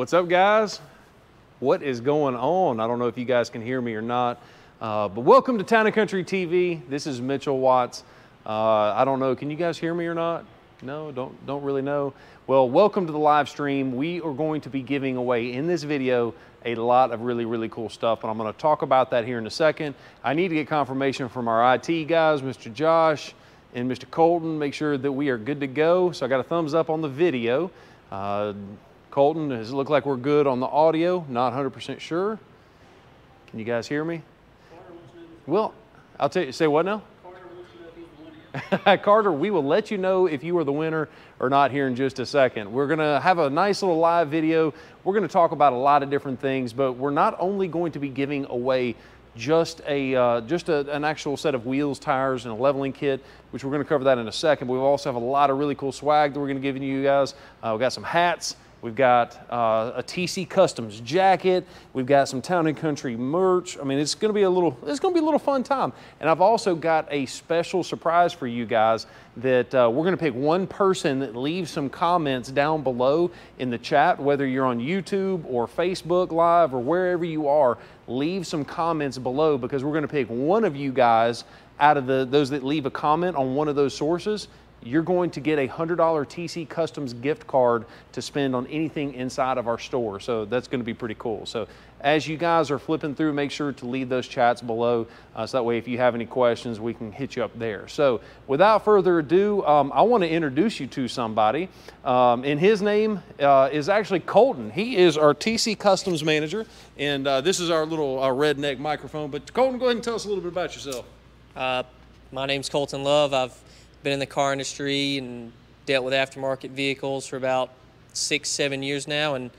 What's up, guys? What is going on? I don't know if you guys can hear me or not, uh, but welcome to Town and Country TV. This is Mitchell Watts. Uh, I don't know, can you guys hear me or not? No, don't, don't really know. Well, welcome to the live stream. We are going to be giving away in this video a lot of really, really cool stuff, and I'm gonna talk about that here in a second. I need to get confirmation from our IT guys, Mr. Josh and Mr. Colton, make sure that we are good to go. So I got a thumbs up on the video. Uh, Colton, does it look like we're good on the audio? Not 100% sure. Can you guys hear me? Well, I'll tell you, say what now? Carter, we will let you know if you are the winner or not here in just a second. We're going to have a nice little live video. We're going to talk about a lot of different things, but we're not only going to be giving away just a uh, just a, an actual set of wheels, tires, and a leveling kit, which we're going to cover that in a second. But we also have a lot of really cool swag that we're going to give you guys. Uh, we've got some hats. We've got uh, a TC Customs jacket. We've got some Town and Country merch. I mean, it's going to be a little, it's going to be a little fun time. And I've also got a special surprise for you guys that uh, we're going to pick one person that leaves some comments down below in the chat, whether you're on YouTube or Facebook Live or wherever you are. Leave some comments below because we're going to pick one of you guys out of the those that leave a comment on one of those sources you're going to get a $100 TC Customs gift card to spend on anything inside of our store. So that's going to be pretty cool. So as you guys are flipping through, make sure to leave those chats below. Uh, so that way, if you have any questions, we can hit you up there. So without further ado, um, I want to introduce you to somebody. Um, and his name uh, is actually Colton. He is our TC Customs manager. And uh, this is our little uh, redneck microphone. But Colton, go ahead and tell us a little bit about yourself. Uh, my name's Colton Love. I've been in the car industry and dealt with aftermarket vehicles for about six, seven years now. And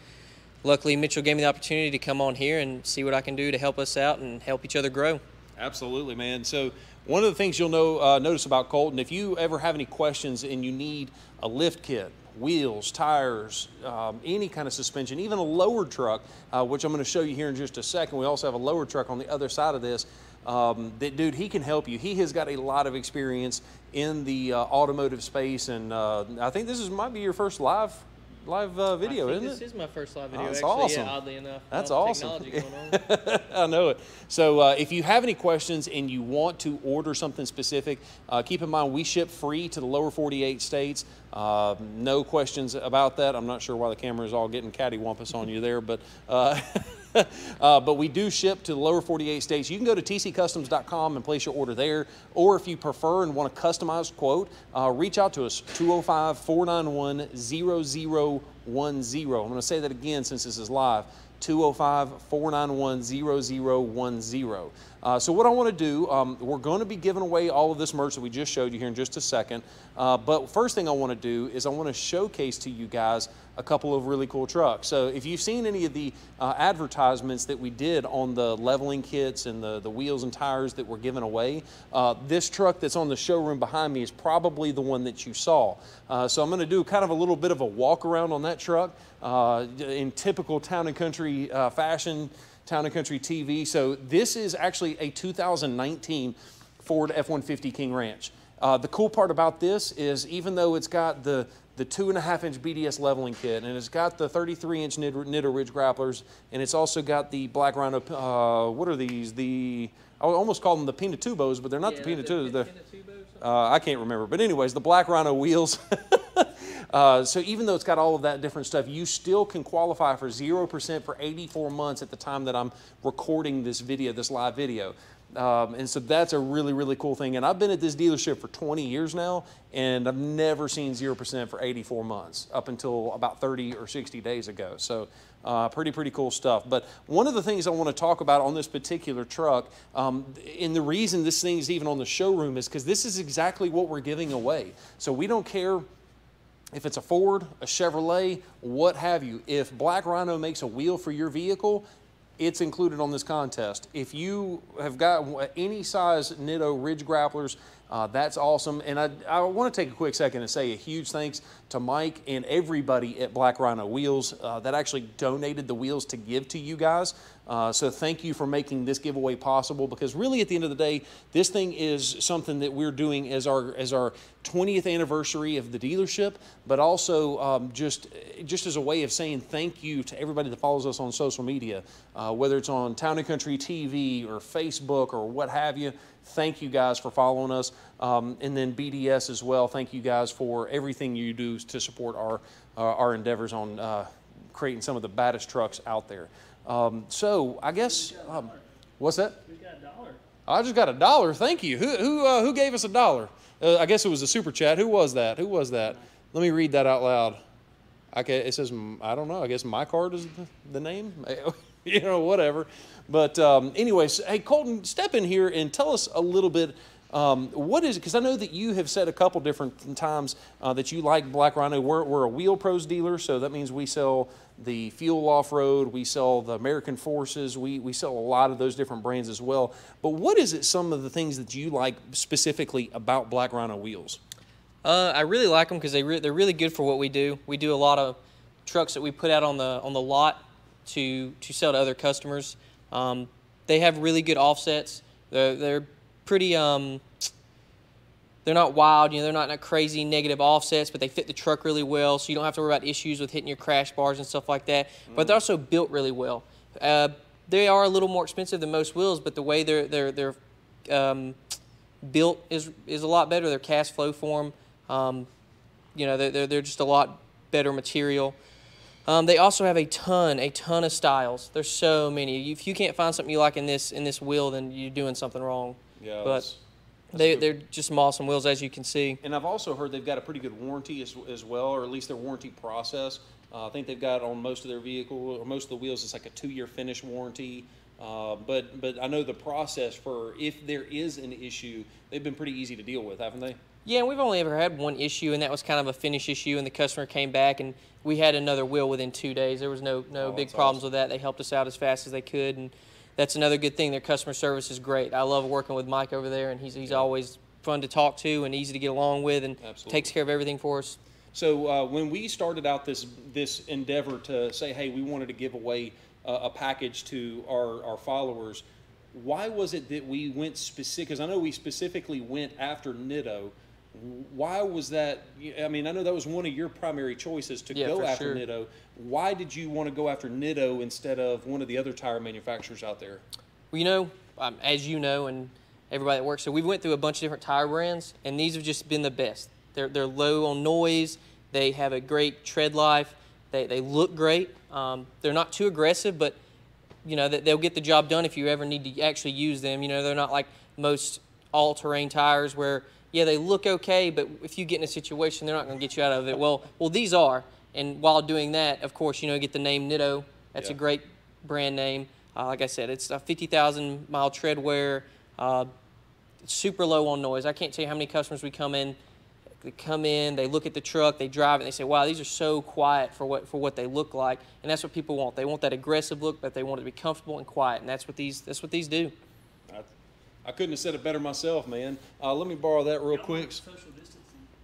luckily, Mitchell gave me the opportunity to come on here and see what I can do to help us out and help each other grow. Absolutely, man. So one of the things you'll know uh, notice about Colton, if you ever have any questions and you need a lift kit, wheels, tires, um, any kind of suspension, even a lowered truck, uh, which I'm going to show you here in just a second. We also have a lowered truck on the other side of this. Um, that dude, he can help you. He has got a lot of experience in the uh, automotive space, and uh, I think this is might be your first live live uh, video, isn't this it? This is my first live video. Oh, that's actually, awesome. Yeah, oddly enough. That's awesome. I know it. So uh, if you have any questions and you want to order something specific, uh, keep in mind we ship free to the lower 48 states. Uh, no questions about that. I'm not sure why the camera is all getting cattywampus on you there, but uh, uh, but we do ship to the lower 48 states. You can go to tccustoms.com and place your order there, or if you prefer and want a customized quote, uh, reach out to us 205 491 0010. I'm going to say that again since this is live. 205 491 0010. Uh, so what I want to do, um, we're going to be giving away all of this merch that we just showed you here in just a second. Uh, but first thing I want to do is I want to showcase to you guys a couple of really cool trucks. So if you've seen any of the uh, advertisements that we did on the leveling kits and the, the wheels and tires that were given away, uh, this truck that's on the showroom behind me is probably the one that you saw. Uh, so I'm going to do kind of a little bit of a walk around on that truck uh, in typical town and country fashion. Town and Country TV. So this is actually a 2019 Ford F-150 King Ranch. Uh, the cool part about this is even though it's got the the two and a half inch BDS leveling kit, and it's got the 33 inch Nitto Ridge grapplers, and it's also got the Black Rhino. Uh, what are these? The I almost call them the Pinatubos, but they're not yeah, the Pinatubos. The, uh, I can't remember, but anyways, the Black Rhino wheels. Uh, so even though it's got all of that different stuff, you still can qualify for 0% for 84 months at the time that I'm recording this video, this live video. Um, and so that's a really, really cool thing. And I've been at this dealership for 20 years now, and I've never seen 0% for 84 months up until about 30 or 60 days ago. So uh, pretty, pretty cool stuff. But one of the things I want to talk about on this particular truck, um, and the reason this thing is even on the showroom is because this is exactly what we're giving away. So we don't care if it's a Ford, a Chevrolet, what have you, if Black Rhino makes a wheel for your vehicle, it's included on this contest. If you have got any size Nitto Ridge Grapplers, uh, that's awesome. And I, I want to take a quick second and say a huge thanks to Mike and everybody at Black Rhino Wheels uh, that actually donated the wheels to give to you guys. Uh, so thank you for making this giveaway possible because really at the end of the day, this thing is something that we're doing as our as our 20th anniversary of the dealership, but also um, just just as a way of saying thank you to everybody that follows us on social media, uh, whether it's on Town and Country TV or Facebook or what have you. Thank you guys for following us, um, and then BDS as well. Thank you guys for everything you do to support our uh, our endeavors on uh, creating some of the baddest trucks out there. Um, so I guess um, what's that? I just got a dollar. Thank you. Who who uh, who gave us a dollar? Uh, I guess it was a super chat. Who was that? Who was that? Let me read that out loud. Okay, it says I don't know. I guess my card is the, the name. you know, whatever. But um, anyways, hey Colton, step in here and tell us a little bit. Um, what is it? Because I know that you have said a couple different times uh, that you like Black Rhino. We're, we're a Wheel Pros dealer, so that means we sell the Fuel Off Road, we sell the American Forces, we, we sell a lot of those different brands as well. But what is it, some of the things that you like specifically about Black Rhino wheels? Uh, I really like them because they re- they're really good for what we do. We do a lot of trucks that we put out on the on the lot to to sell to other customers. Um, they have really good offsets. They're, they're pretty. Um, they're not wild, you know. They're not, not crazy negative offsets, but they fit the truck really well, so you don't have to worry about issues with hitting your crash bars and stuff like that. Mm. But they're also built really well. Uh, they are a little more expensive than most wheels, but the way they're they're they're um, built is is a lot better. Their cast flow form, um, you know, they're they're just a lot better material. Um, they also have a ton, a ton of styles. There's so many. If you can't find something you like in this in this wheel, then you're doing something wrong. Yeah. But that's- that's they, good. they're just some awesome wheels, as you can see. And I've also heard they've got a pretty good warranty as, as well, or at least their warranty process. Uh, I think they've got on most of their vehicle, or most of the wheels, it's like a two-year finish warranty. Uh, but but I know the process for if there is an issue, they've been pretty easy to deal with, haven't they? Yeah, we've only ever had one issue, and that was kind of a finish issue. And the customer came back, and we had another wheel within two days. There was no no Oh, big problems awesome. with that. They helped us out as fast as they could, and that's another good thing. Their customer service is great. I love working with Mike over there, and he's he's always fun to talk to and easy to get along with, and Absolutely. takes care of everything for us. So uh, when we started out this this endeavor to say, hey, we wanted to give away a, a package to our, our followers, why was it that we went specific? Because I know we specifically went after Nitto. Why was that? I mean, I know that was one of your primary choices to Yeah, go after sure. Nitto. Why did you want to go after Nitto instead of one of the other tire manufacturers out there? Well, you know, um, as you know, and everybody that works, so we went through a bunch of different tire brands, and these have just been the best. They're, they're low on noise. They have a great tread life. They, they look great. Um, they're not too aggressive, but you know that they'll get the job done if you ever need to actually use them. You know, they're not like most all-terrain tires where yeah they look okay, but if you get in a situation, they're not going to get you out of it. Well, well these are, and while doing that, of course, you know, you get the name Nitto. That's Yeah. a great brand name. Uh, like I said, it's a 50,000 mile treadwear. Uh, super low on noise. I can't tell you how many customers we come in. They come in, they look at the truck, they drive it, and they say, "Wow, these are so quiet for what for what they look like." And that's what people want. They want that aggressive look, but they want it to be comfortable and quiet. And that's what these that's what these do. I, couldn't have said it better myself, man. Uh, let me borrow that real quick.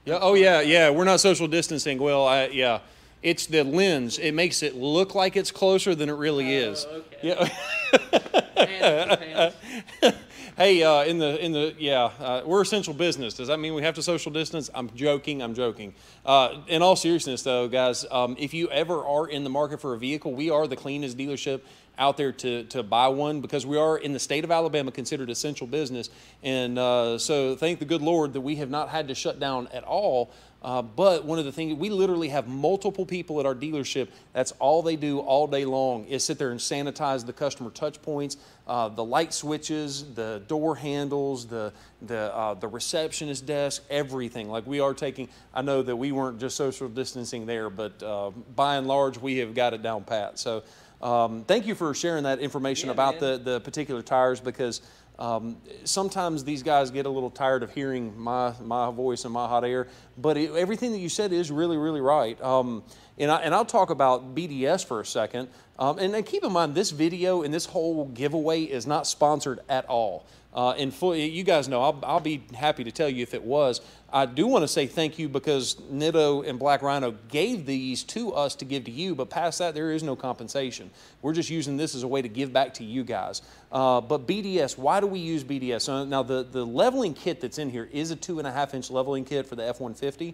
Yeah. Oh yeah. Yeah. We're not social distancing. Well, I, yeah. It's the lens. It makes it look like it's closer than it really is. okay. Yeah. hey, uh, in the in the yeah, uh, we're essential business. Does that mean we have to social distance? I'm joking. I'm joking. Uh, in all seriousness, though, guys, um, if you ever are in the market for a vehicle, we are the cleanest dealership out there to, to buy one because we are in the state of Alabama considered essential business. And uh, so thank the good Lord that we have not had to shut down at all. Uh, but one of the things, we literally have multiple people at our dealership. That's all they do all day long is sit there and sanitize the customer touch points, uh, the light switches, the door handles, the, the, uh, the receptionist desk, everything. Like we are taking, I know that we weren't just social distancing there, but uh, by and large, we have got it down pat. So um, thank you for sharing that information Yeah, about man. the, the particular tires because um, sometimes these guys get a little tired of hearing my, my voice and my hot air, but it, everything that you said is really, really right. Um, and, I, and I'll talk about BDS for a second. Um, and, and keep in mind, this video and this whole giveaway is not sponsored at all. Uh, and for, you guys know, I'll, I'll be happy to tell you if it was. I do want to say thank you because Nitto and Black Rhino gave these to us to give to you, but past that, there is no compensation. We're just using this as a way to give back to you guys. Uh, but BDS, why do we use BDS? Uh, now, the, the leveling kit that's in here is a two and a half inch leveling kit for the F 150.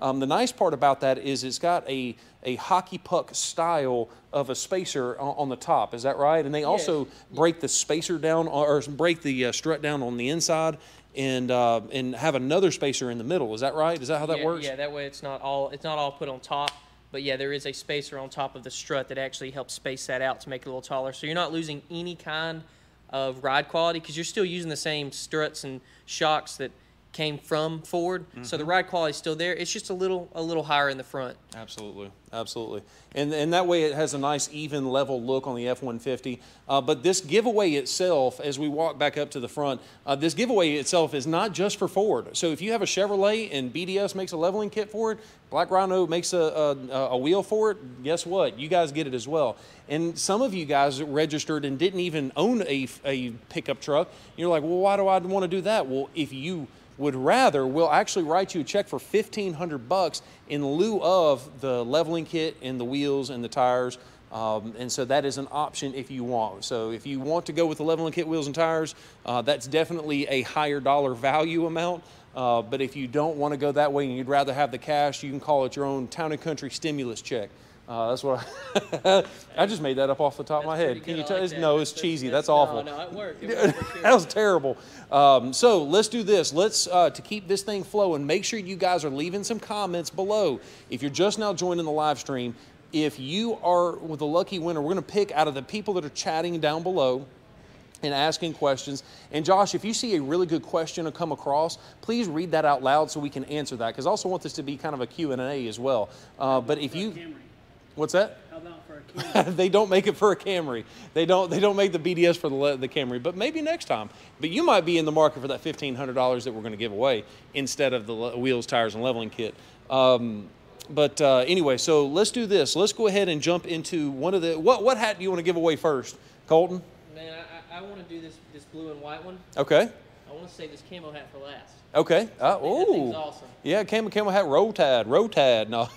Um, the nice part about that is it's got a, a hockey puck style of a spacer on, on the top. Is that right? And they also break the spacer down or break the uh, strut down on the inside and uh, and have another spacer in the middle. Is that right? Is that how that yeah, works? Yeah, that way it's not all it's not all put on top. But yeah, there is a spacer on top of the strut that actually helps space that out to make it a little taller. So you're not losing any kind of ride quality because you're still using the same struts and shocks that came from Ford. So the ride quality is still there. It's just a little a little higher in the front. Absolutely, absolutely, and and that way it has a nice even level look on the F-150. Uh, but this giveaway itself, as we walk back up to the front, uh, this giveaway itself is not just for Ford. So if you have a Chevrolet and BDS makes a leveling kit for it, Black Rhino makes a, a, a wheel for it, guess what? You guys get it as well. And some of you guys registered and didn't even own a, a pickup truck. You're like, well, why do I want to do that? Well, if you would rather, we'll actually write you a check for 1500 bucks in lieu of the leveling kit and the wheels and the tires. Um, and so that is an option if you want. So if you want to go with the leveling kit, wheels, and tires, uh, that's definitely a higher dollar value amount. Uh, but if you don't want to go that way and you'd rather have the cash, you can call it your own town and country stimulus check. Uh, that's what I, I just made that up off the top of my head. Can you tell? like that. no, it's That's- cheesy. that's- That's awful. No, no, it worked. It worked sure. that was terrible. Um, so let's do this. Let's uh, to keep this thing flowing. Make sure you guys are leaving some comments below. If you're just now joining the live stream, if you are with a lucky winner, we're going to pick out of the people that are chatting down below and asking questions. And Josh, if you see a really good question to come across, please read that out loud so we can answer that. Because I also want this to be kind of a Q&A as well. Uh, but if you, Camry. What's that? How about for a Camry? they don't make it for a Camry. They don't. They don't make the BDS for the the Camry. But maybe next time. But you might be in the market for that fifteen hundred dollars that we're going to give away instead of the wheels, tires, and leveling kit. Um, but uh, anyway, so let's do this. Let's go ahead and jump into one of the. What what hat do you want to give away first, Colton? Man, I, I, I want to do this this blue and white one. Okay. Want to save this camo hat for last. Okay. Uh, That thing's awesome. Yeah, camel camel hat, roll tide, roll tide. No,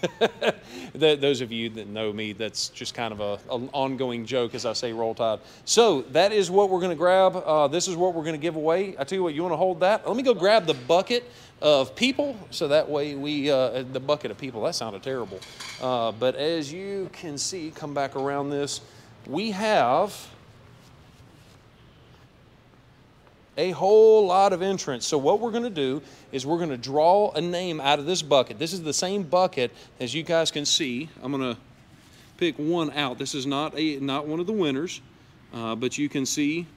Th- those of you that know me, that's just kind of a, an ongoing joke as I say roll tide. So that is what we're going to grab. Uh, this is what we're going to give away. I tell you what, you want to hold that? Let me go grab the bucket of people, so that way we uh, the bucket of people. That sounded terrible, uh, but as you can see, come back around this, we have a whole lot of entrants. So what we're going to do is we're going to draw a name out of this bucket. This is the same bucket as you guys can see. I'm going to pick one out. This is not a not one of the winners, uh, but you can see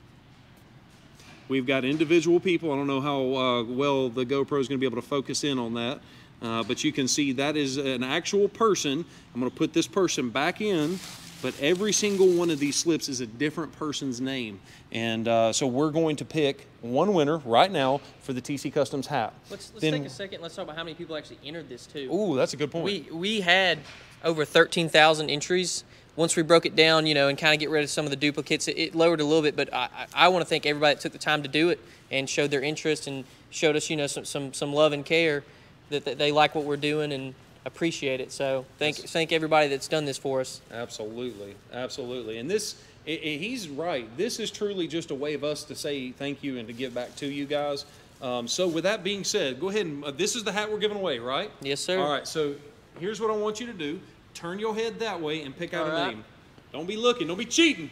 we've got individual people. I don't know how uh, well the GoPro is going to be able to focus in on that. Uh, but you can see that is an actual person. I'm going to put this person back in, but every single one of these slips is a different person's name. And uh, so we're going to pick one winner right now for the TC Customs hat. Let's let's Then- take a second. Let's talk about how many people actually entered this too. Ooh, that's a good point. We we had over 13,000 entries. Once we broke it down, you know, and kind of get rid of some of the duplicates, it, it lowered a little bit. But I, I, I want to thank everybody that took the time to do it and showed their interest and showed us, you know, some some, some love and care that, that they like what we're doing and appreciate it. So thank thank everybody that's done this for us. Absolutely, absolutely. And this, i i he's right. This is truly just a way of us to say thank you and to give back to you guys. Um, so, with that being said, go ahead and uh, this is the hat we're giving away, right? Yes, sir. All right. So, here's what I want you to do: turn your head that way and pick out All a right. name. Don't be looking. Don't be cheating.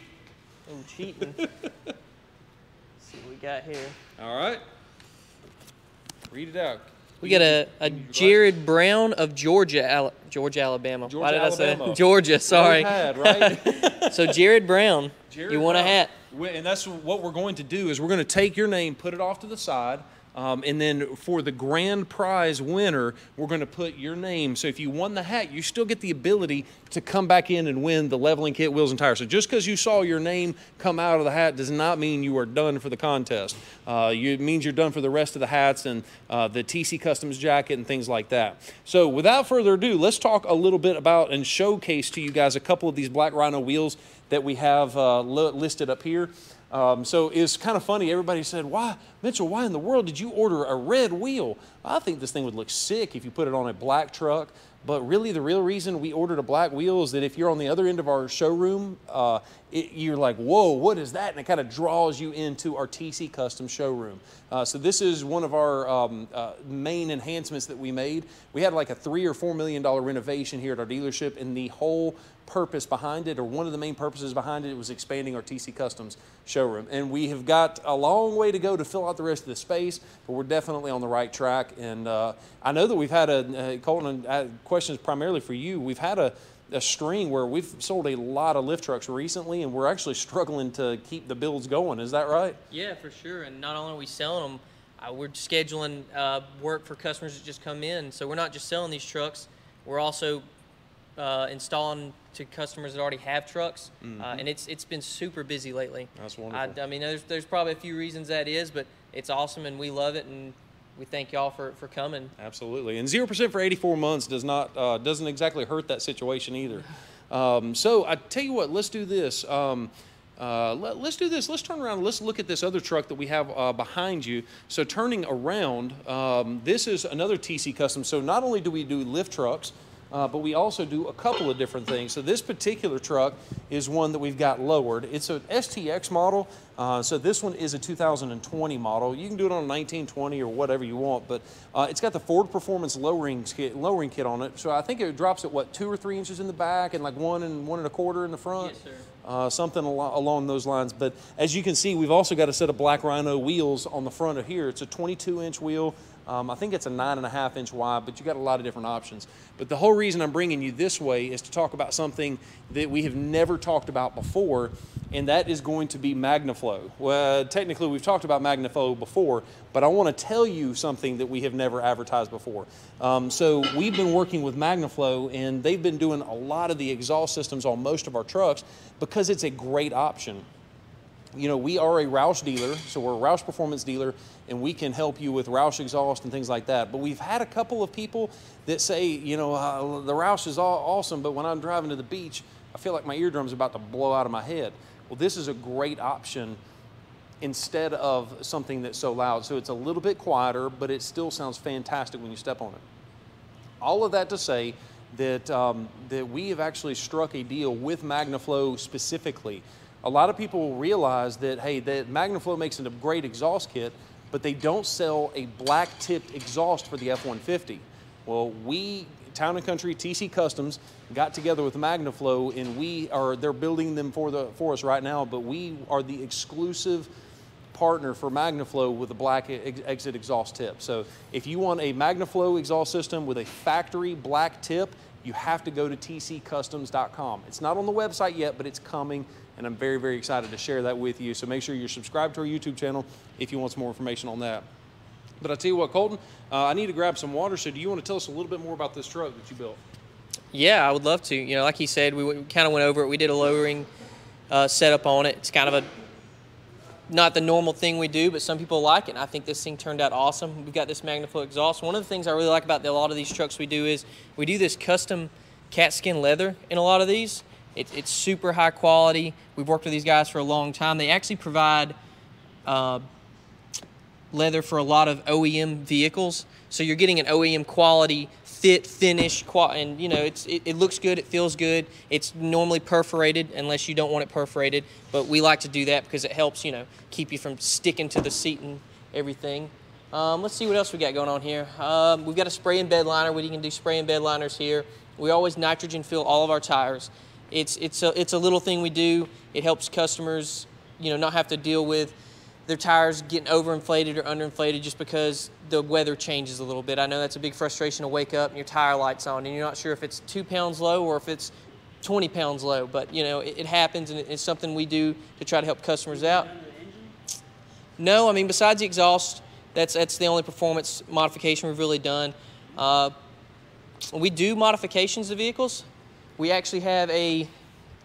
I'm cheating. Let's see what we got here. All right. Read it out. We got a, a Jared Brown of Georgia, Al- Georgia, Alabama. Why Georgia, did I say Georgia? Sorry. Had, right? So Jared Brown, Jared you want a hat? And that's what we're going to do is we're going to take your name, put it off to the side, um, and then for the grand prize winner, we're going to put your name. So if you won the hat, you still get the ability to come back in and win the leveling kit, wheels, and tires. So just because you saw your name come out of the hat does not mean you are done for the contest. Uh, you, it means you're done for the rest of the hats and uh, the TC Customs jacket and things like that. So without further ado, let's talk a little bit about and showcase to you guys a couple of these Black Rhino wheels that we have uh, listed up here. Um, so it's kind of funny. Everybody said, "Why, Mitchell? Why in the world did you order a red wheel?" I think this thing would look sick if you put it on a black truck. But really, the real reason we ordered a black wheel is that if you're on the other end of our showroom, uh, it, you're like, whoa, what is that? And it kind of draws you into our TC Custom showroom. Uh, so this is one of our um, uh, main enhancements that we made. We had like a three or four million dollar renovation here at our dealership, and the whole purpose behind it, or one of the main purposes behind it, was expanding our TC Customs showroom. And we have got a long way to go to fill out the rest of the space, but we're definitely on the right track. And uh, I know that we've had a, uh, Colton, uh, questions primarily for you. We've had a, a string where we've sold a lot of lift trucks recently, and we're actually struggling to keep the builds going. Is that right? Yeah, for sure. And not only are we selling them, uh, we're scheduling uh, work for customers that just come in. So we're not just selling these trucks. We're also uh, installing to customers that already have trucks, uh, and it's it's been super busy lately. That's I, wonderful. I mean, there's there's probably a few reasons that is, but it's awesome, and we love it, and we thank y'all for for coming. Absolutely, and zero percent for 84 months does not uh, doesn't exactly hurt that situation either. Um, so I tell you what, let's do this. Um, uh, let, us do this. Let's turn around. Let's look at this other truck that we have uh, behind you. So turning around, um, this is another TC Custom. So not only do we do lift trucks, uh, but we also do a couple of different things. So this particular truck is one that we've got lowered. It's an STX model. Uh, so this one is a 2020 model. You can do it on a 1920 or whatever you want, but uh, it's got the Ford Performance lowering kit, lowering kit on it. So I think it drops at what two or three inches in the back and like one and one and a quarter in the front. Yes, sir. Uh, something al- along those lines. But as you can see, we've also got a set of Black Rhino wheels on the front of here. It's a 22 inch wheel. Um, I think it's a nine and a half inch wide, but you got a lot of different options. But the whole reason I'm bringing you this way is to talk about something that we have never talked about before, and that is going to be MagnaFlow. Well, technically, we've talked about MagnaFlow before, but I want to tell you something that we have never advertised before. Um, so we've been working with MagnaFlow, and they've been doing a lot of the exhaust systems on most of our trucks because it's a great option you know, we are a Roush dealer, so we're a Roush performance dealer, and we can help you with Roush exhaust and things like that. But we've had a couple of people that say, you know, uh, the Roush is all awesome, but when I'm driving to the beach, I feel like my eardrum's about to blow out of my head. Well, this is a great option instead of something that's so loud. So it's a little bit quieter, but it still sounds fantastic when you step on it. All of that to say that, um, that we have actually struck a deal with MagnaFlow specifically. A lot of people will realize that, hey, that MagnaFlow makes a great exhaust kit, but they don't sell a black tipped exhaust for the F 150. Well, we, Town and Country TC Customs, got together with MagnaFlow and we are, they're building them for, the, for us right now, but we are the exclusive partner for MagnaFlow with a black ex- exit exhaust tip. So if you want a MagnaFlow exhaust system with a factory black tip, you have to go to tccustoms.com. It's not on the website yet, but it's coming, and I'm very, very excited to share that with you. So make sure you're subscribed to our YouTube channel if you want some more information on that. But I tell you what, Colton, uh, I need to grab some water. So do you want to tell us a little bit more about this truck that you built? Yeah, I would love to. You know, like he said, we, we kind of went over it. We did a lowering uh, setup on it. It's kind of a not the normal thing we do, but some people like it. And I think this thing turned out awesome. We've got this MagnaFlow exhaust. One of the things I really like about the, a lot of these trucks we do is we do this custom Katzkin leather in a lot of these. It, it's super high quality. We've worked with these guys for a long time. They actually provide uh, leather for a lot of OEM vehicles. So you're getting an OEM quality fit finish and you know it's it, it looks good it feels good it's normally perforated unless you don't want it perforated but we like to do that because it helps you know keep you from sticking to the seat and everything um, let's see what else we got going on here um, we've got a spray and bed liner we can do spray and bed liners here we always nitrogen fill all of our tires it's it's a, it's a little thing we do it helps customers you know not have to deal with their tires getting overinflated or underinflated just because the weather changes a little bit. I know that's a big frustration to wake up and your tire light's on and you're not sure if it's two pounds low or if it's 20 pounds low. But you know, it, it happens and it's something we do to try to help customers out. No, I mean besides the exhaust, that's that's the only performance modification we've really done. Uh, we do modifications to vehicles. We actually have a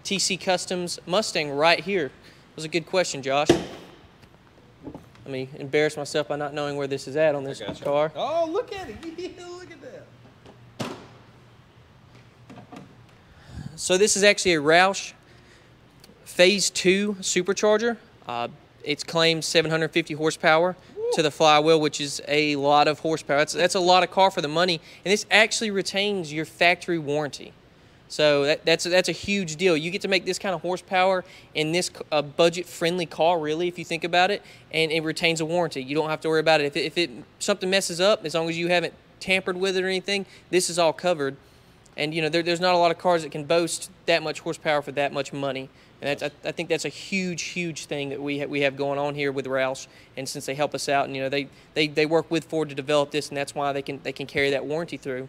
TC Customs Mustang right here. That was a good question, Josh. Let me embarrass myself by not knowing where this is at on this car. Oh, look at it. Yeah, look at that. So this is actually a Roush phase two supercharger. Uh, it's claimed 750 horsepower to the flywheel, which is a lot of horsepower. That's, that's a lot of car for the money, and this actually retains your factory warranty. So that, that's that's a huge deal. You get to make this kind of horsepower in this uh, budget-friendly car, really, if you think about it, and it retains a warranty. You don't have to worry about it if it, if it something messes up, as long as you haven't tampered with it or anything. This is all covered, and you know there, there's not a lot of cars that can boast that much horsepower for that much money. And I, I think that's a huge, huge thing that we ha- we have going on here with Roush. And since they help us out, and you know they, they, they work with Ford to develop this, and that's why they can they can carry that warranty through.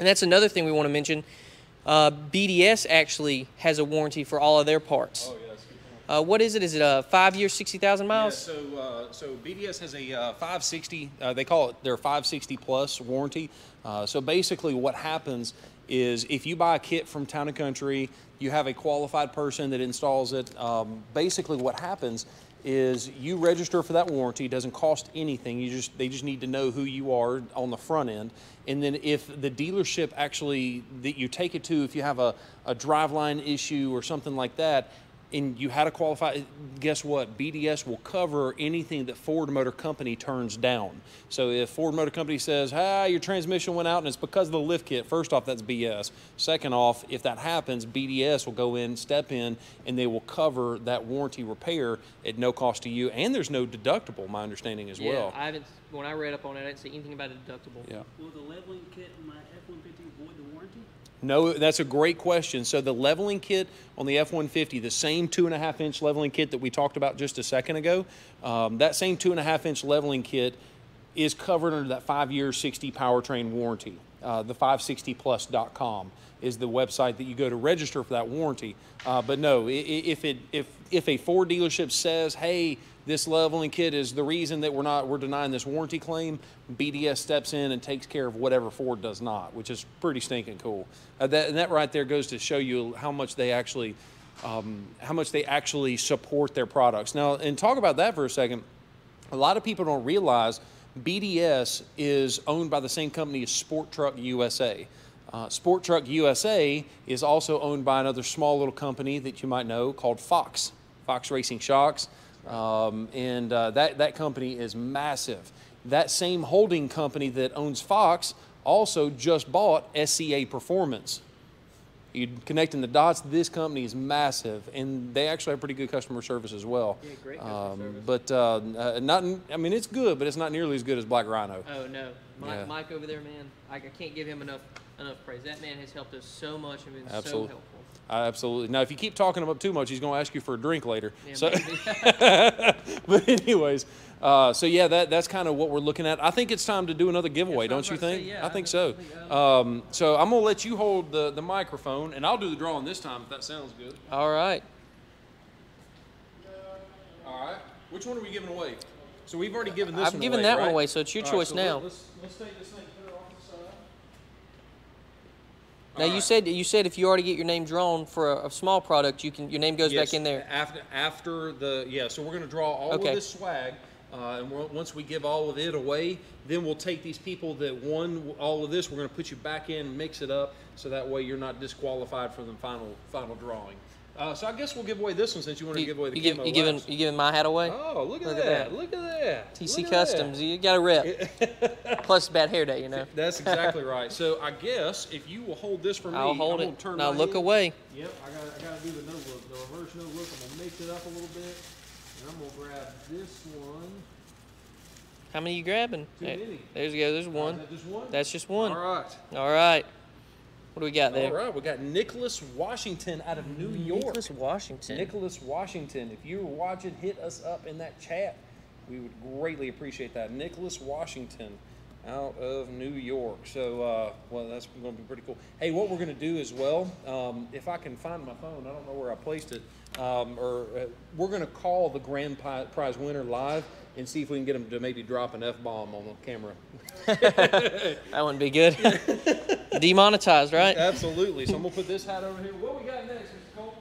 And that's another thing we want to mention. Uh, BDS actually has a warranty for all of their parts. Oh, yeah, that's a good point. Uh, what is it? Is it a five year, 60,000 Yeah, miles? so uh, so BDS has a uh, 560. Uh, they call it their 560 plus warranty. Uh, so basically, what happens is if you buy a kit from Town and Country, you have a qualified person that installs it. Um, basically, what happens is you register for that warranty. It doesn't cost anything. You just they just need to know who you are on the front end, and then if the dealership actually that you take it to, if you have a, a driveline issue or something like that, and you had a qualified, guess what? BDS will cover anything that Ford Motor Company turns down. So if Ford Motor Company says, ah, your transmission went out and it's because of the lift kit, first off, that's BS. Second off, if that happens, BDS will go in, step in, and they will cover that warranty repair at no cost to you. And there's no deductible, my understanding as yeah, well. I haven't. When I read up on it, I didn't see anything about a deductible. Yeah. Will the leveling kit in my F-150 void the warranty? No, that's a great question. So the leveling kit on the F-150, the same two and a half inch leveling kit that we talked about just a second ago, um, that same two and a half inch leveling kit is covered under that five year 60 powertrain warranty. Uh, the 560plus.com is the website that you go to register for that warranty. Uh, but no, if it if if a Ford dealership says, "Hey, this leveling kit is the reason that we're not we're denying this warranty claim," BDS steps in and takes care of whatever Ford does not, which is pretty stinking cool. Uh, that and that right there goes to show you how much they actually um, how much they actually support their products. Now, and talk about that for a second. A lot of people don't realize BDS is owned by the same company as Sport Truck USA. Uh, Sport Truck USA is also owned by another small little company that you might know called Fox, Fox Racing Shocks. Um, and uh, that, that company is massive. That same holding company that owns Fox also just bought SCA Performance. You connecting the dots. This company is massive, and they actually have pretty good customer service as well. Yeah, great customer Um, service. But uh, uh, not. I mean, it's good, but it's not nearly as good as Black Rhino. Oh no, Mike, Yeah. Mike over there, man. I, I can't give him enough enough praise. That man has helped us so much and been Absolutely. so helpful. Absolutely. Now, if you keep talking about too much, he's going to ask you for a drink later. Yeah, so, but anyways, uh, so yeah, that that's kind of what we're looking at. I think it's time to do another giveaway, don't you to think? say, yeah, I think I so. Um, so I'm gonna let you hold the the microphone, and I'll do the drawing this time if that sounds good. All right. All right. Which one are we giving away? So we've already given this I've given away, that one away, so it's your All right, choice so now. Let, us let's take this thing, put it off the side. Now All you right. said you said if you already get your name drawn for a, a small product, you can your name goes Yes, back in there. After, after the, yeah, so we're gonna draw all Okay. of this swag, uh, and once we give all of it away, then we'll take these people that won all of this, we're gonna put you back in, mix it up, so that way you're not disqualified for the final, final drawing. Uh, so I guess we'll give away this one since you wanted to give away the you give, camo you giving you giving my hat away? Oh, look at Look at that, that. look at that. TC at Customs, that. you got a rep. Plus bad hair day, you know. That's exactly right. So I guess if you will hold this for me, I'll hold I'm it. turn Now look head. away. Yep, I gotta, I gotta do the no look, the reverse no look. I'm gonna mix it up a little bit, and I'm gonna grab this one. How many you grabbing? Too There- many. There's you go. There's one. that just one? That's just one. All right. All right. What do we got there? right. We got Nicholas Washington out of New York. Nicholas Washington. Nicholas Washington. If you're watching, hit us up in that chat. We would greatly appreciate that. Nicholas Washington out of New York. So, uh, well, that's going to be pretty cool. Hey, what we're going to do as well, um, if I can find my phone, I don't know where I placed it, um, or uh, we're going to call the grand prize winner live and see if we can get him to maybe drop an F bomb on the camera. That wouldn't be good. Demonetized, right? Absolutely. So I'm going to put this hat over here. What we got next, Mr. Cole?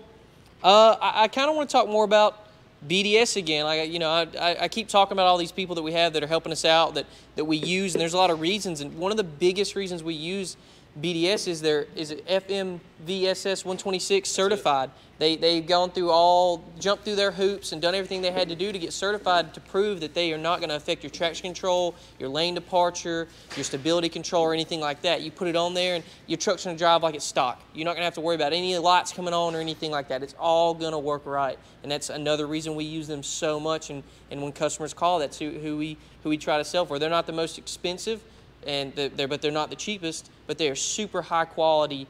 Uh, I, I kind of want to talk more about BDS again. Like you know, I, I, I keep talking about all these people that we have that are helping us out that that we use, and there's a lot of reasons. And one of the biggest reasons we use BDS is their is it FMVSS 126 certified. They they've gone through all jumped through their hoops and done everything they had to do to get certified to prove that they are not going to affect your traction control, your lane departure, your stability control, or anything like that. You put it on there and your truck's going to drive like it's stock. You're not going to have to worry about any lights coming on or anything like that. It's all going to work right, and that's another reason we use them so much. And, and when customers call, that's who, who we who we try to sell for. They're not the most expensive and they're, but they're not the cheapest, but they are super high quality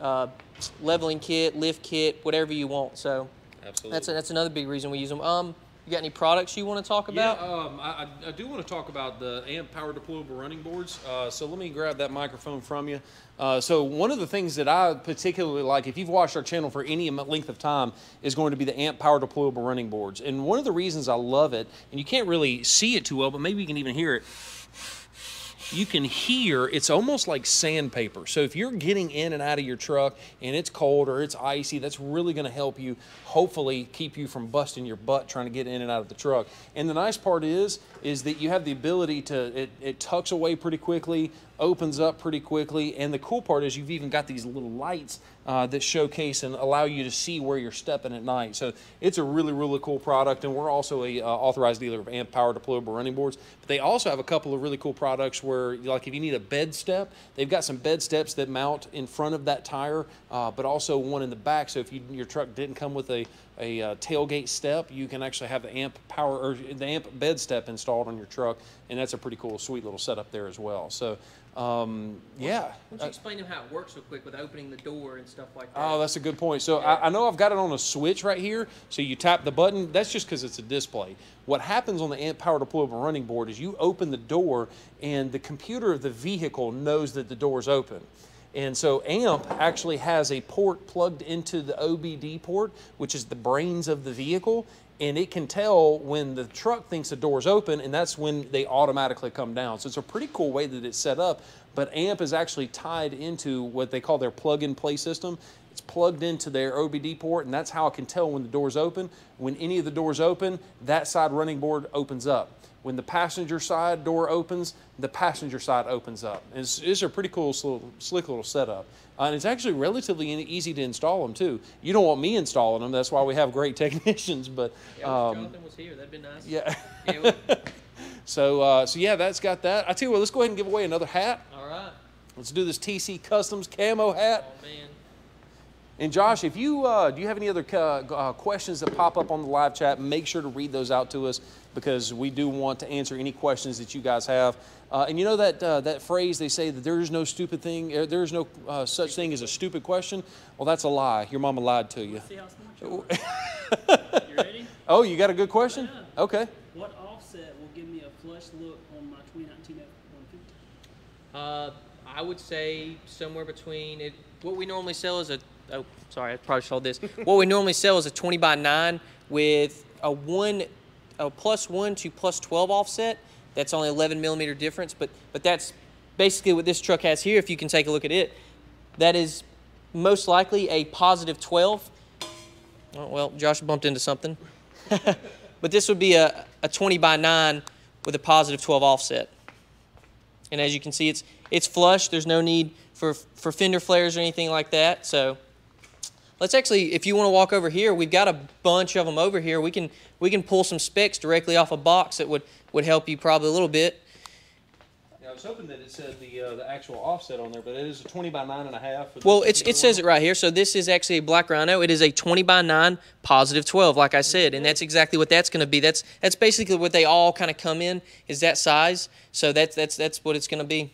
uh, leveling kit, lift kit, whatever you want. So Absolutely. that's a, that's another big reason we use them. Um, you got any products you want to talk about? Yeah, um, I, I- I do want to talk about the AMP power deployable running boards. Uh, so let me grab that microphone from you. Uh, so one of the things that I particularly like, if you've watched our channel for any length of time, is going to be the AMP power deployable running boards. And one of the reasons I love it, and you can't really see it too well, but maybe you can even hear it. You can hear it's almost like sandpaper. So if you're getting in and out of your truck and it's cold or it's icy, that's really going to help you hopefully keep you from busting your butt trying to get in and out of the truck. And the nice part is is that you have the ability to it, it tucks away pretty quickly, opens up pretty quickly, and the cool part is you've even got these little lights uh, that showcase and allow you to see where you're stepping at night. So it's a really really cool product, and we're also a uh, authorized dealer of amp power deployable running boards. But they also have a couple of really cool products where like if you need a bed step, they've got some bed steps that mount in front of that tire, uh, but also one in the back. So if you, your truck didn't come with a a uh, tailgate step, you can actually have the amp power or the amp bed step installed on your truck, and that's a pretty cool, sweet little setup there as well. So, um, yeah. Why don't you explain them how it works real quick with opening the door and stuff like that? Oh, that's a good point. So I, I know I've got it on a switch right here. So you tap the button. That's just because it's a display. What happens on the amp power deployable running board is you open the door, and the computer of the vehicle knows that the door is open. And so AMP actually has a port plugged into the OBD port, which is the brains of the vehicle, and it can tell when the truck thinks the door's open, and that's when they automatically come down. So it's a pretty cool way that it's set up. But AMP is actually tied into what they call their plug-and-play system. It's plugged into their OBD port, and that's how I can tell when the door's open. When any of the doors open, that side running board opens up. When the passenger side door opens, the passenger side opens up. And It's, it's a pretty cool, sl- slick little setup. Uh, and it's actually relatively easy to install them too. You don't want me installing them. That's why we have great technicians. But Yeah, um, Jonathan was here. That'd be nice. yeah. Yeah, so uh, so yeah, that's got that. I tell you what, let's go ahead and give away another hat. all right. Let's do this TC Customs camo hat. Oh man. And Josh, if you uh, do you have any other uh, uh, questions that pop up on the live chat, make sure to read those out to us because we do want to answer any questions that you guys have. Uh, and you know that uh, that phrase they say that there is no stupid thing, uh, there is no uh, such thing as a stupid question. Well, that's a lie. Your mama lied to you. See how smart you. You ready? Oh, you got a good question? Yeah. Okay. What offset will give me a flush look on my 2019 F-150? Uh, I would say somewhere between it. What we normally sell is a. Oh, sorry, I probably sold this. what we normally sell is a 20 by 9 with a one, a plus one to plus 12 offset. That's only 11 millimeter difference, but but that's basically what this truck has here. If you can take a look at it, that is most likely a positive 12. Oh, well, Josh bumped into something. but this would be a, a 20 by 9 with a positive 12 offset. And as you can see, it's it's flush. There's no need for for fender flares or anything like that. So let's actually, if you want to walk over here, we've got a bunch of them over here. We can we can pull some specs directly off a box that would would help you probably a little bit. Yeah, I was hoping that it said the uh, the actual offset on there, but it is a 20 by nine and a half. Well, it's, it says it right here. So this is actually a black rhino. It is a 20 by 9 positive 12, like I said, and that's exactly what that's going to be. That's that's basically what they all kind of come in is that size. So that's that's that's what it's going to be.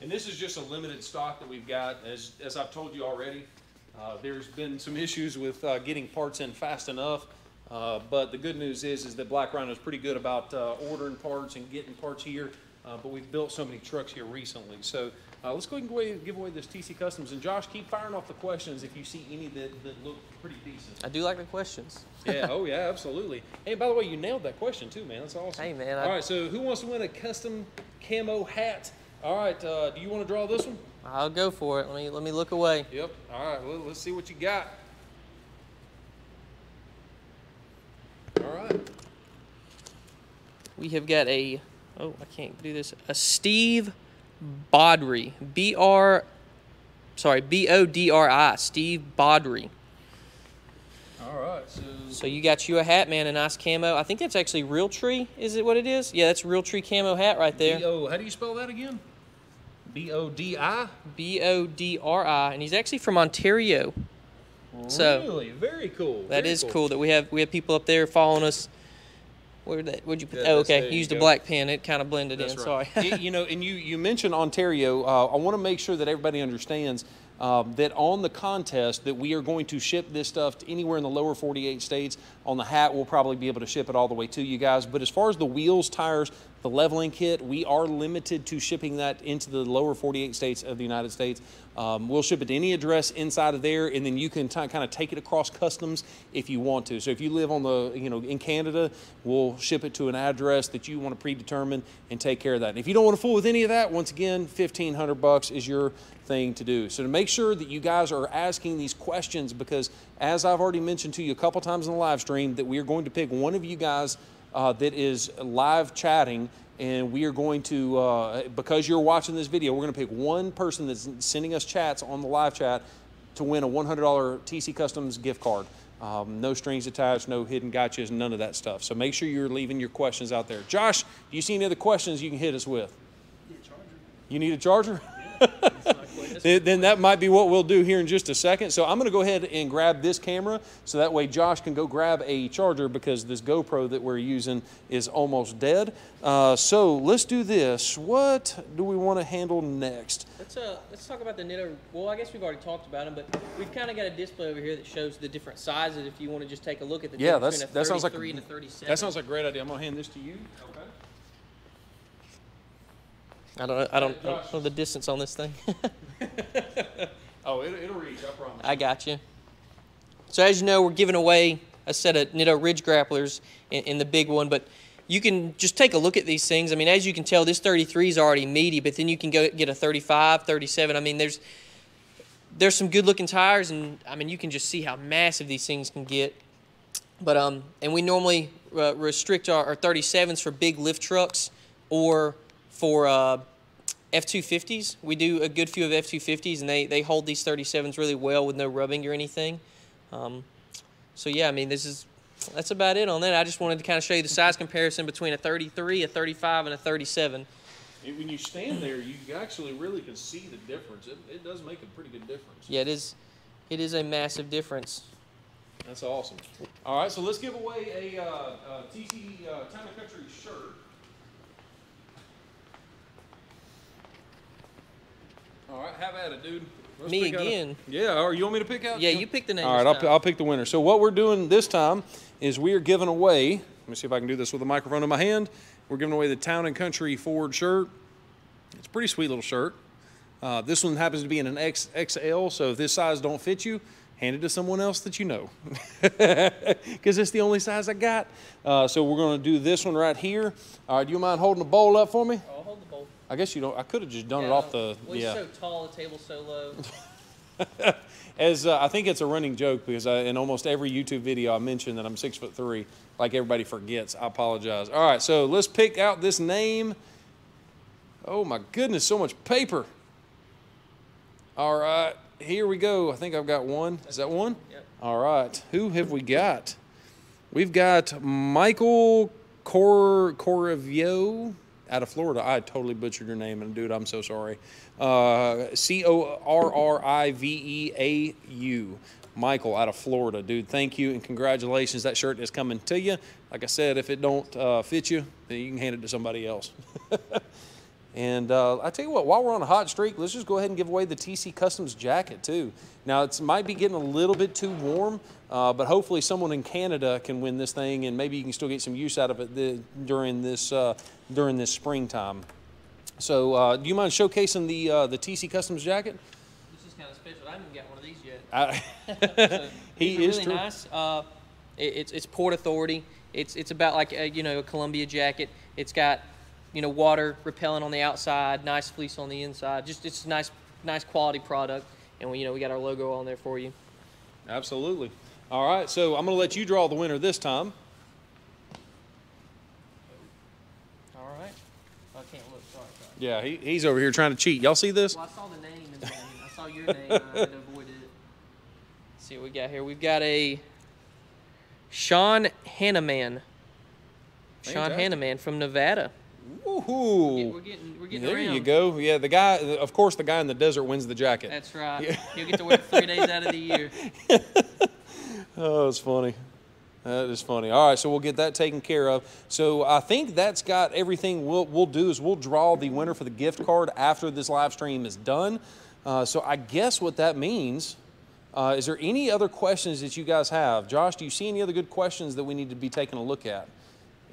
And this is just a limited stock that we've got. As, as I've told you already, uh, there's been some issues with uh, getting parts in fast enough. Uh, but the good news is, is that Black Rhino is pretty good about uh, ordering parts and getting parts here. Uh, but we've built so many trucks here recently. So uh, let's go ahead and go ahead and give away this TC Customs. And Josh, keep firing off the questions if you see any that, that look pretty decent. I do like the questions. yeah, oh yeah, absolutely. Hey, by the way, you nailed that question too, man. That's awesome. Hey, man, I- All right, so who wants to win a custom camo hat? All right, uh, do you want to draw this one? I'll go for it. Let me let me look away. Yep. All right, well, let's see what you got. All right. We have got a oh I can't do this a Steve Bodri. B R, sorry, B O D R I. Steve Bodri. All right. So, So you got you a hat, man, a nice camo. I think that's actually Realtree. Is it what it is? Yeah, that's Realtree camo hat right there. B O. How do you spell that again? B O D I. B O D R I, and he's actually from Ontario. So really, very cool. that very is cool. that we have we have people up there following us. Where that? Where'd you put? Yeah, oh, okay. you Used a black pen. It kind of blended That's in. right. Sorry. Y- you know, and you you mentioned Ontario. Uh, I want to make sure that everybody understands um, that on the contest that we are going to ship this stuff to anywhere in the lower 48 states. On the hat, we'll probably be able to ship it all the way to you guys. But as far as the wheels, tires, the leveling kit, we are limited to shipping that into the lower 48 states of the United States. Um, we'll ship it to any address inside of there, and then you can kind of take it across customs if you want to. So if you live on the, you know, in Canada, we'll ship it to an address that you want to predetermine and take care of that. And if you don't want to fool with any of that, once again, 1500 bucks is your thing to do. So to make sure that you guys are asking these questions, because as I've already mentioned to you a couple times in the live stream, that we are going to pick one of you guys uh, that is live chatting and we are going to uh, because you're watching this video we're going to pick one person that's sending us chats on the live chat to win a $100 tc customs gift card. Um, no strings attached no hidden gotchas none of that stuff. So make sure you're leaving your questions out there. Josh do you see any other questions you can hit us with? Yeah, charger. you need a charger? It's not then, then that might be what we'll do here in just a second. So I'm going to go ahead and grab this camera so that way Josh can go grab a charger because this GoPro that we're using is almost dead. Uh, so let's do this. What do we want to handle next? Let's uh let's talk about the Nitto. Well, I guess we've already talked about them, but we've kind of got a display over here that shows the different sizes. If you want to just take a look at the Yeah, difference that's, between a that sounds like 33 and a 37. that sounds like a great idea. I'm going to hand this to you. Okay. I don't know, I don't, I don't know the distance on this thing. Oh, it'll, it'll reach. I promise. I got you. So as you know, we're giving away a set of Nitto Ridge grapplers in, in the big one, but you can just take a look at these things. I mean, as you can tell, this 33 is already meaty, but then you can go get a 35, 37. I mean, there's there's some good looking tires, and I mean, you can just see how massive these things can get. But um, and we normally uh, restrict our, our 37s for big lift trucks or for uh, F250s. We do a good few of F250s, and they, they hold these 37s really well with no rubbing or anything. Um, so yeah, I mean, this is that's about it on that. I just wanted to kind of show you the size comparison between a 33, a 35, and a 37. When you stand there, you actually really can see the difference. It, it does make a pretty good difference. Yeah, it is. It is a massive difference. That's awesome. All right, so let's give away a, uh, uh TC uh, Town and Country shirt. All right, have at it, dude. Let's Me pick out a- again? yeah, or you want me to pick out? Yeah, you pick the name All right, I'll, I'll pick the winner. So what we're doing this time is we are giving away. Let me see if I can do this with a microphone in my hand. We're giving away the Town and Country Ford shirt. It's a pretty sweet little shirt. Uh, this one happens to be in an X, XL, so if this size don't fit you, hand it to someone else that you know, because it's the only size I got. Uh, so we're going to do this one right here. All right, do you mind holding the bowl up for me? I'll hold the bowl. I guess you don't. I could have just done it off the. Well, yeah. so tall, the table's so low. As uh, I think it's a running joke because I, in almost every YouTube video I mention that I'm six foot three, like everybody forgets. I apologize. All right, so let's pick out this name. Oh my goodness, so much paper. All right, here we go. I think I've got one. Is that one? Yep. All right, who have we got? We've got Michael Cor Corrivio out of Florida. I totally butchered your name, and dude, I'm so sorry. Uh, C O R R I V E A U. Michael out of Florida, dude. Thank you and congratulations. That shirt is coming to you. Like I said, if it don't uh, fit you, then you can hand it to somebody else. And uh, I tell you what, while we're on a hot streak, let's just go ahead and give away the TC Customs jacket too. Now it might be getting a little bit too warm, uh, but hopefully someone in Canada can win this thing, and maybe you can still get some use out of it the, during this uh, during this springtime. So, uh, do you mind showcasing the uh, the TC Customs jacket? This is kind of special. I haven't got one of these yet. I, So He is really nice. Uh, it, it's it's Port Authority. It's it's about like a, you know a Columbia jacket. It's got you know water repellent on the outside, nice fleece on the inside. Just it's a nice nice quality product, and we you know we got our logo on there for you. Absolutely. All right, so I'm going to let you draw the winner this time. All right. I can't look. Sorry. sorry. Yeah, he, he's over here trying to cheat. Y'all see this? Well, I saw the name and then I saw your name. and I had to avoid it. Let's see what we got here. We've got a Sean Hanneman. Sean Hanneman from Nevada. Woohoo! we're getting we're getting There around. you go. Yeah, the guy, of course, the guy in the desert wins the jacket. That's right. Yeah. You'll get to work three days out of the year. Oh, it's funny. That is funny. All right, so we'll get that taken care of. So I think that's got everything. We'll we'll do is we'll draw the winner for the gift card after this live stream is done. Uh, so I guess what that means. Uh, is there any other questions that you guys have? Josh, do you see any other good questions that we need to be taking a look at?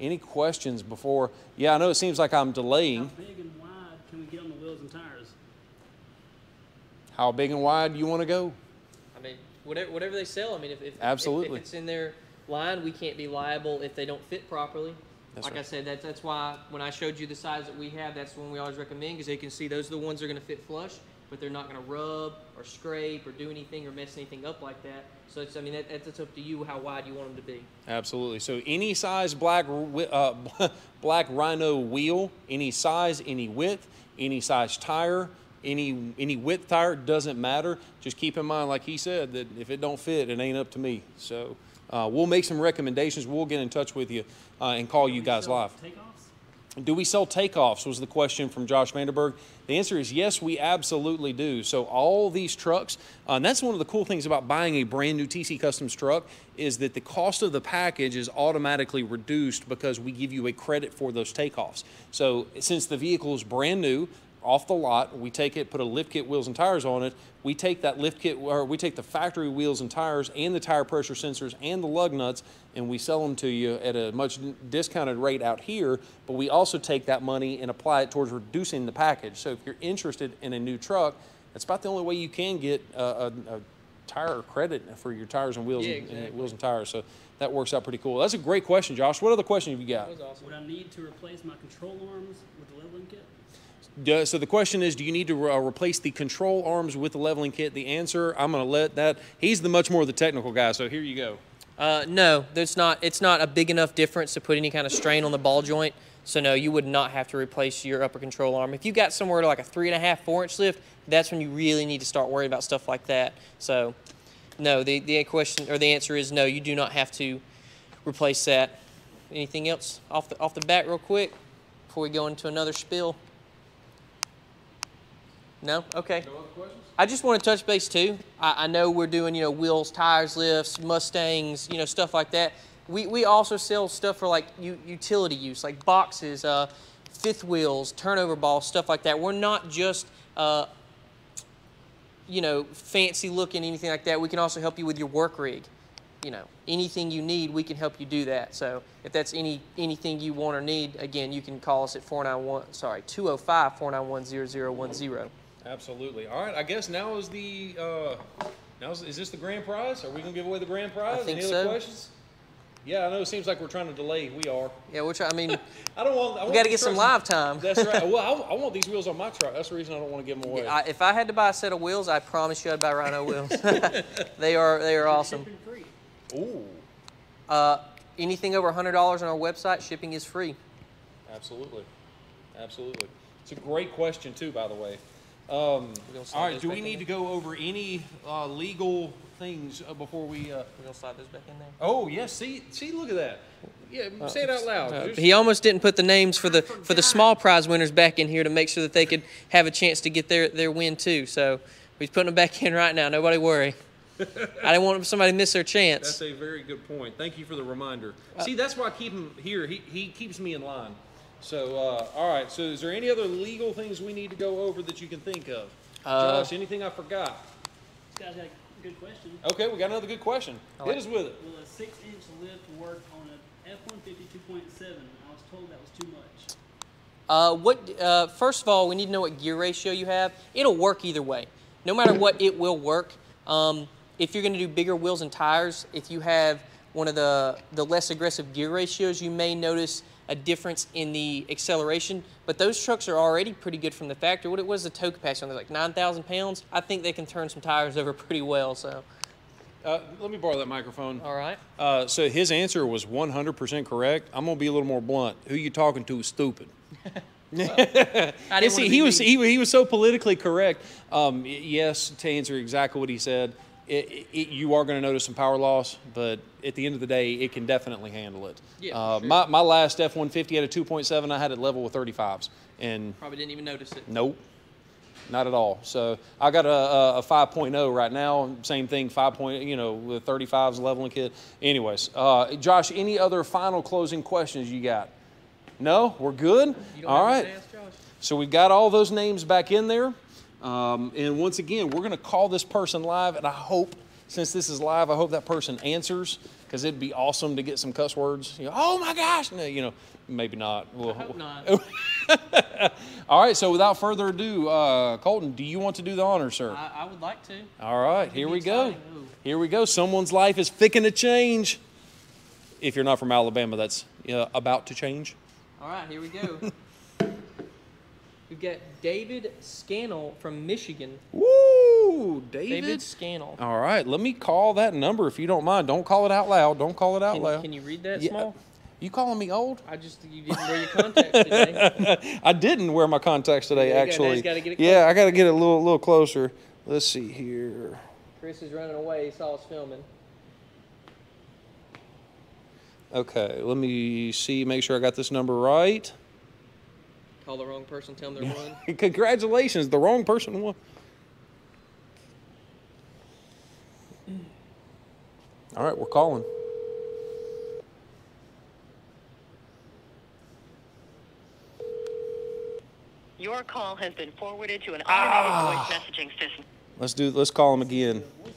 Any questions before? Yeah, I know it seems like I'm How delaying. big and wide can we get on the wheels and tires? How big and wide do you want to go? I mean, whatever whatever they sell. I mean, if if, if- Absolutely. if, it's in their line, we can't be liable if they don't fit properly. That's like right. I said, that's that's why when I showed you the size that we have, that's the one we always recommend because they can see those are the ones that are going to fit flush, but they're not going to rub or scrape or do anything or mess anything up like that. So it's I mean that, that's up to you how wide you want them to be. Absolutely. So any size black uh, black rhino wheel, any size, any width, any size tire, any any width tire doesn't matter. Just keep in mind, like he said, that if it don't fit, it ain't up to me. So uh, we'll make some recommendations. We'll get in touch with you uh, and call you We guys sell live. Do we sell takeoffs? Was the question from Josh Vanderberg. The answer is yes, we absolutely do. So all these trucks, uh, and that's one of the cool things about buying a brand new TC Customs truck is that the cost of the package is automatically reduced because we give you a credit for those takeoffs. So since the vehicle is brand new, off the lot, we take it, put a lift kit, wheels and tires on it. We take that lift kit, or we take the factory wheels and tires and the tire pressure sensors and the lug nuts, and we sell them to you at a much discounted rate out here. But we also take that money and apply it towards reducing the package. So if you're interested in a new truck, that's about the only way you can get a, a, a tire credit for your tires and wheels Yeah, and, and wheels and tires. So that works out pretty cool. That's a great question, Josh. What other question have you got? That was awesome. Would I need to replace my control arms with the leveling kit? Yeah, so the question is, do you need to uh, replace the control arms with the leveling kit? The answer, I'm going to let that. He's the much more the technical guy, so here you go. Uh, no, there's not. It's not a big enough difference to put any kind of strain on the ball joint. So no, you would not have to replace your upper control arm. If you got somewhere to like a three and a half, four inch lift, that's when you really need to start worrying about stuff like that. So, no, the the question or the answer is no. You do not have to replace that. Anything else off the off the bat, real quick, before we go into another spill? No. Okay. No other questions? I just want to touch base too. I, I know we're doing, you know, wheels, tires, lifts, Mustangs, you know, stuff like that. We, we also sell stuff for like utility use, like boxes, uh, fifth wheels, turnover balls, stuff like that. We're not just, uh, you know, fancy looking, anything like that. We can also help you with your work rig. You know, anything you need, we can help you do that. So if that's any anything you want or need, again, you can call us at 491, sorry, 205 491 0010. Absolutely. All right, I guess now is the, uh, now is, is this the grand prize? Are we going to give away the grand prize? think Any other so. questions? Yeah, I know it seems like we're trying to delay. We are. Yeah, which I mean, I don't want. I we got to get some live time. That's right. Well, I, I want these wheels on my truck. That's the reason I don't want to give them away. I, if I had to buy a set of wheels, I promise you I'd buy Rhino wheels. they are they are awesome. Free. Ooh, Uh, anything over $100 on our website, shipping is free. absolutely, absolutely. It's a great question too, by the way. Um, all right, do we need to go over any uh, legal things uh, before we? Uh, We're gonna slide those back in there. oh yes, see, see, look at that. Yeah, say it out loud. Uh, he almost didn't put the names for the for the small prize winners back in here to make sure that they could have a chance to get their their win too. So he's putting them back in right now. Nobody worry. I didn't want somebody to miss their chance. That's a very good point. Thank you for the reminder. See, that's why I keep him here. He, he keeps me in line. So, uh, all right. So, is there any other legal things we need to go over that you can think of? Uh, Josh, anything I forgot? This guy's got a good question. Okay, we got another good question. I Hit like- us with it. Will a six inch lift work on an F 150 2.7? I was told that was too much. Uh, what? Uh, first of all, we need to know what gear ratio you have. It'll work either way. No matter what, it will work. Um, if you're going to do bigger wheels and tires, if you have one of the the less aggressive gear ratios, you may notice a difference in the acceleration. But those trucks are already pretty good from the factory. What it was the tow capacity on there? Like 9,000 pounds. I think they can turn some tires over pretty well. So, Uh, let me borrow that microphone. all right. Uh, so his answer was 100% correct. I'm gonna be a little more blunt. Who you talking to is stupid. I didn't see, he was he, he was so politically correct. Um, yes, to answer exactly what he said, it, it, you are going to notice some power loss, but at the end of the day, it can definitely handle it. Yeah, uh, sure. my, my last F one fifty had a two point seven. I had it level with thirty fives, and Probably didn't even notice it. nope, not at all. So I got a, a, a 5.0 right now. Same thing, five point, you know, with 35s leveling kit. Anyways, uh, Josh, any other final closing questions you got? No, we're good. You don't All right. to ask Josh? So we've got all those names back in there. Um, and once again, we're going to call this person live. And I hope, since this is live, I hope that person answers because it'd be awesome to get some cuss words. You know, oh my gosh. No, you know, maybe not. We'll, hope not. all right. So without further ado, uh, Colton, do you want to do the honor, sir? I, I would like to. all right. Here we go. Ooh. Here we go. Someone's life is ficking to change. If you're not from Alabama, that's uh, about to change. All right, here we go. We've got David Scannell from Michigan. Woo, David Scannell. All right, let me call that number if you don't mind. Don't call it out loud. Don't call it out Can, loud. can you read that Yeah. small? You calling me old? I just you didn't wear your contacts today. I didn't wear my contacts today, Yeah, you gotta- actually. gotta get it yeah, I got to get a little, little closer. Let's see here. Chris is running away. He saw us filming. Okay, let me see. Make sure I got this number right. Call the wrong person. Tell them they're one. Congratulations, the wrong person won. All right, we're calling. Your call has been forwarded to an automated Ah. voice messaging system. Let's do. Let's call him again. Voicemail.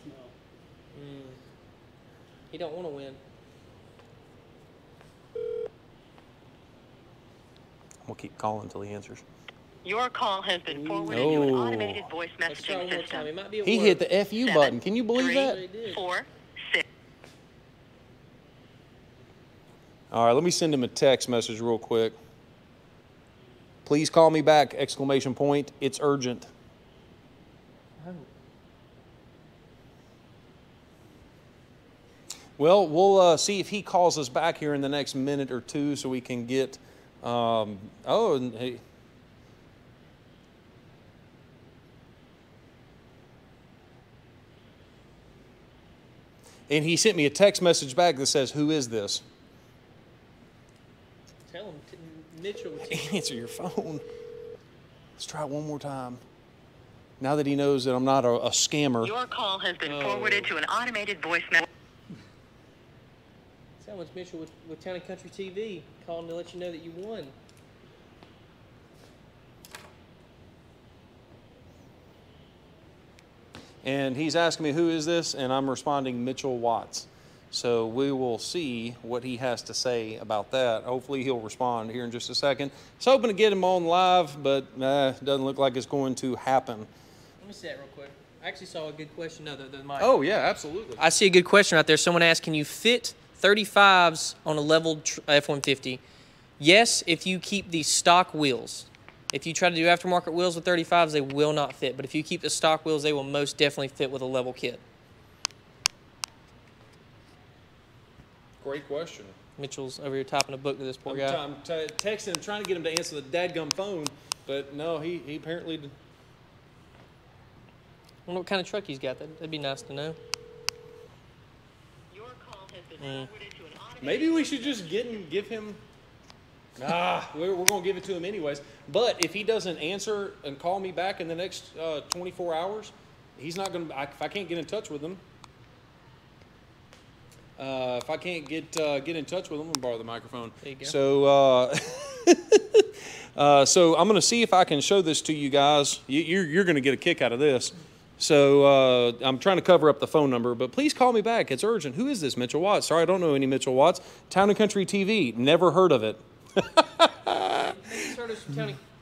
He don't want to win. We'll keep calling until he answers. Your call has been forwarded to an automated voice Let's try one messaging more time. He system. might be at He work. hit the FU Seven, button. Can you believe three, that? He did. Four, six. All right, let me send him a text message real quick. Please call me back! Exclamation point! It's urgent. Oh. Well, we'll uh, see if he calls us back here in the next minute or two, so we can get. Um, oh, and hey. And he sent me a text message back that says, "Who is this?" Tell him Mitchell. Answer your phone. Let's try it one more time. Now that he knows that I'm not a, a scammer. Your call has been Oh. forwarded to an automated voice message. Mitchell with, with Town and Country TV calling to let you know that you won. And he's asking me, who is this? And I'm responding, Mitchell Watts. So we will see what he has to say about that. Hopefully he'll respond here in just a second. It's hoping to get him on live, but uh, doesn't look like it's going to happen. Let me see that real quick. I actually saw a good question. No, the, the mic. Oh, yeah, absolutely. I see a good question right there. Someone asked, can you fit 35s on a leveled F-150? Yes, if you keep the stock wheels. If you try to do aftermarket wheels with 35s, they will not fit. But if you keep the stock wheels, they will most definitely fit with a level kit. Great question. Mitchell's over here typing a book to this poor I'm, guy. I'm texting him, trying to get him to answer the dadgum phone, but no, he, he apparently. I wonder what kind of truck he's got. That'd, that'd be nice to know. Your call has been Mm. forwarded to an automated Maybe we should just get and give him. Ah, we're, we're going to give it to him anyways. But if he doesn't answer and call me back in the next uh, 24 hours, he's not going to. If I can't get in touch with him, uh, if I can't get uh, get in touch with him, I'm gonna borrow the microphone. There you go. So, uh, uh, so I'm going to see if I can show this to you guys. You, you're you're going to get a kick out of this. So uh, I'm trying to cover up the phone number, but please call me back. It's urgent. Who is this Mitchell Watts? Sorry, I don't know any Mitchell Watts. Town and Country TV. Never heard of it. Maybe heard us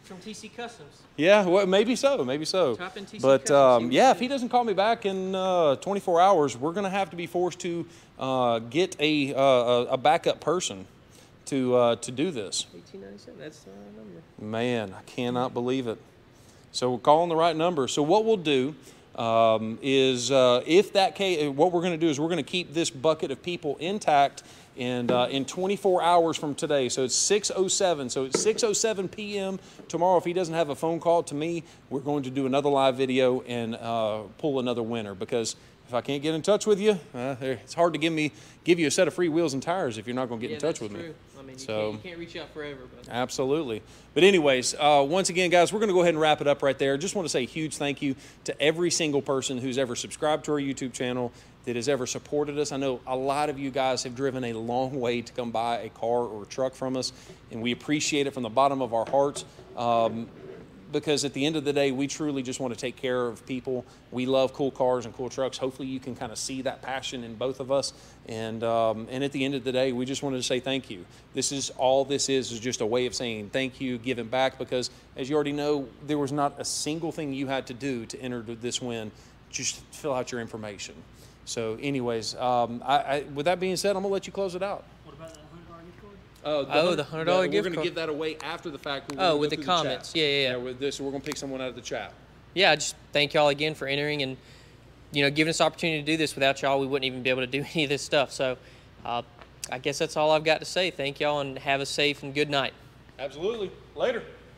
from, TC Customs. Yeah, well, maybe so, maybe so. Type in TC But um, yeah, if he doesn't call me back in uh, 24 hours, we're going to have to be forced to uh, get a, uh, a a backup person to uh, to do this. 1897. That's the number. Man, I cannot believe it. So we're calling the right number. So what we'll do, um, is uh, if that case, what we're going to do is we're going to keep this bucket of people intact. And uh, in 24 hours from today, so it's 6:07. So it's 6:07 p.m. tomorrow. If he doesn't have a phone call to me, we're going to do another live video and uh, pull another winner. Because if I can't get in touch with you, uh, it's hard to give me give you a set of free wheels and tires if you're not going to get in touch with me. I mean, you, So- can't, you can't reach out forever, but Absolutely. But, anyways, uh, once again, guys, we're going to go ahead and wrap it up right there. Just want to say a huge thank you to every single person who's ever subscribed to our YouTube channel, that has ever supported us. I know a lot of you guys have driven a long way to come buy a car or a truck from us, and we appreciate it from the bottom of our hearts. Um, because at the end of the day, we truly just want to take care of people. We love cool cars and cool trucks. Hopefully, you can kind of see that passion in both of us. And um, and at the end of the day, we just wanted to say thank you. This is all this is is just a way of saying thank you, giving back. Because as you already know, there was not a single thing you had to do to enter this win. Just fill out your information. So, anyways, um, I, I, with that being said, I'm gonna let you close it out. What about that hundred dollar card? Oh, Oh, the $100 gift. We're gonna card. give that away after the fact. Oh, with the through chat. comments. Yeah, yeah, yeah. with this, we're gonna pick someone out of the chat. yeah, I just thank y'all again for entering and you know giving us the opportunity to do this. Without y'all, we wouldn't even be able to do any of this stuff. So, uh, I guess that's all I've got to say. Thank y'all and have a safe and good night. Absolutely. Later.